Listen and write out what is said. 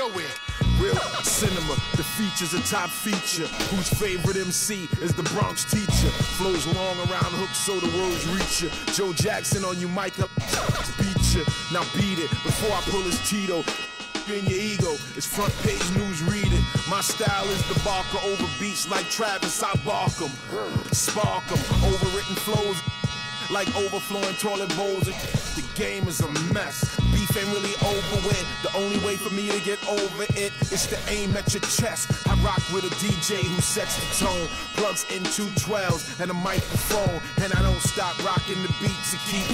nowhere. Real cinema, the feature's a top feature. Whose favorite MC is the Bronx teacher? Flows long around hooks so the words reach you. Joe Jackson on you, mic up, beat you. Now beat it before I pull his Tito. In your ego, it's front page news, read it. My style is the barker over beats like Travis, I bark 'em. Spark 'em, overwritten flows like overflowing toilet bowls. The game is a mess. Beef ain't really over with. The only way for me to get over it is to aim at your chest. I rock with a DJ who sets the tone, plugs in two 12s and a microphone, and I don't stop rocking the beats to keep.